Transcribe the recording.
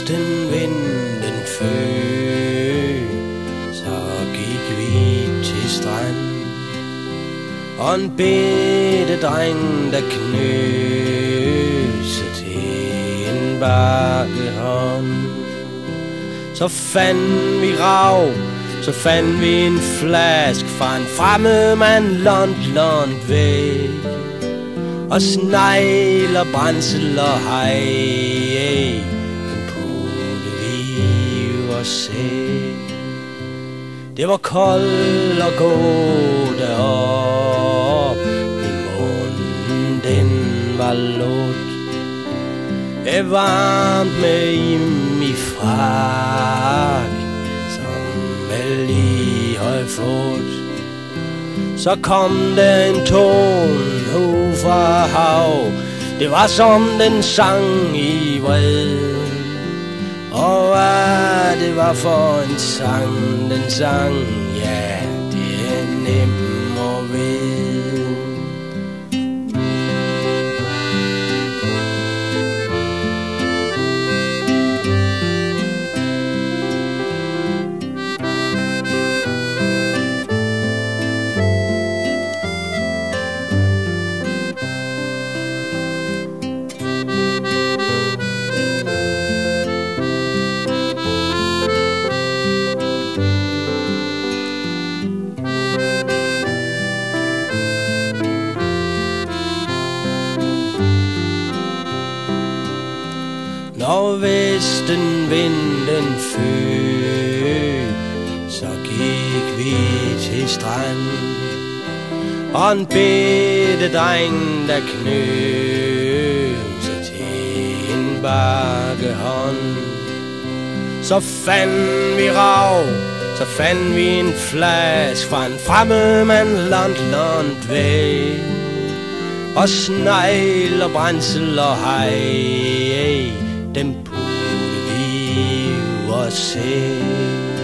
Høsten vinden føg Så gik vi til strand. Og en bitte dreng der knøs til en bakke Så fandt vi rav så fandt vi en flask fra en fremmed mand lånt, lånt væk Og snegl og brændsel og hej at se det var koldt og gå derop. I munden den var låt Det er varmt med im i frak Som vel lige høj fået Så kom der en ton fra hav. Det var som den sang i vred hvad det var for en og vesten vinden fø, så gik vi til strand. Og en bitte dreng, der knøb sig til en bakkehånd. Så fandt vi rav, så fandt vi en flaske fra en fremmed mand langt, langt væk. Og snegl og brændsel og hej, dem burde vi jo også se.